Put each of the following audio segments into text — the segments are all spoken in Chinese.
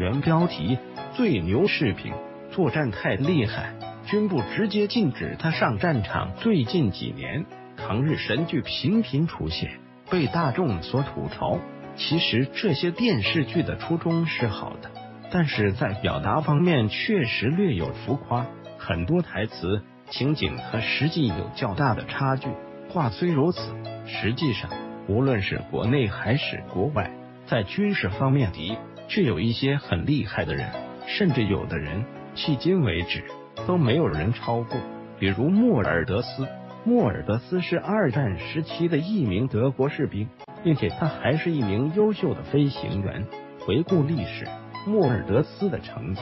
原标题：最牛视频，作战太厉害，军部直接禁止他上战场。最近几年，抗日神剧频频出现，被大众所吐槽。其实这些电视剧的初衷是好的，但是在表达方面确实略有浮夸，很多台词、情景和实际有较大的差距。话虽如此，实际上无论是国内还是国外，在军事方面敌却有一些很厉害的人，甚至有的人迄今为止都没有人超过。比如莫尔德斯，莫尔德斯是二战时期的一名德国士兵。并且他还是一名优秀的飞行员。回顾历史，莫尔德斯的成绩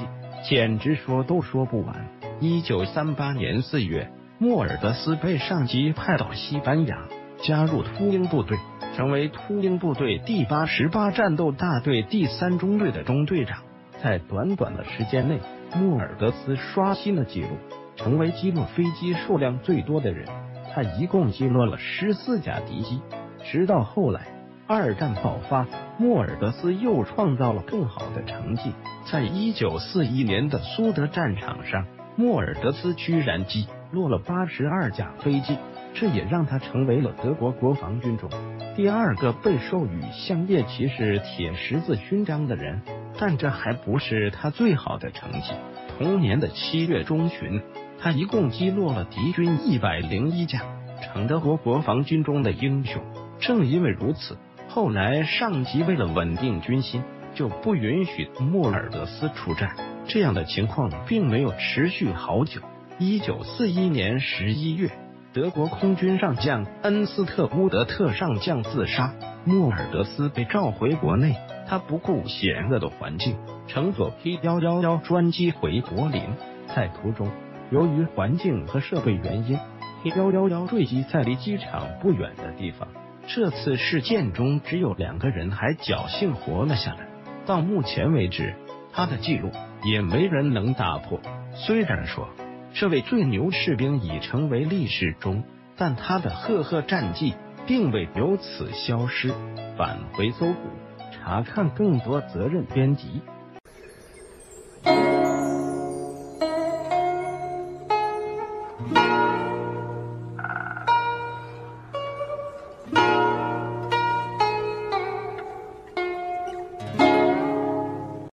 简直说都说不完。一九三八年四月，莫尔德斯被上级派到西班牙，加入秃鹰部队，成为秃鹰部队第八十八战斗大队第三中队的中队长。在短短的时间内，莫尔德斯刷新了纪录，成为击落飞机数量最多的人。他一共击落了十四架敌机。直到后来，二战爆发，莫尔德斯又创造了更好的成绩。在一九四一年的苏德战场上，莫尔德斯居然击落了八十二架飞机，这也让他成为了德国国防军中第二个被授予香叶骑士铁十字勋章的人。但这还不是他最好的成绩。同年的七月中旬，他一共击落了敌军一百零一架，成德国国防军中的英雄。正因为如此，后来上级为了稳定军心，就不允许莫尔德斯出战。这样的情况并没有持续好久。一九四一年十一月，德国空军上将恩斯特乌德特上将自杀，莫尔德斯被召回国内。他不顾险恶的环境，乘坐 P 幺幺幺专机回柏林。在途中，由于环境和设备原因，P 幺幺幺坠机在离机场不远的地方。这次事件中，只有两个人还侥幸活了下来。到目前为止，他的记录也没人能打破。虽然说这位最牛士兵已成为历史中，但他的赫赫战绩并未由此消失。返回搜狐，查看更多责任编辑。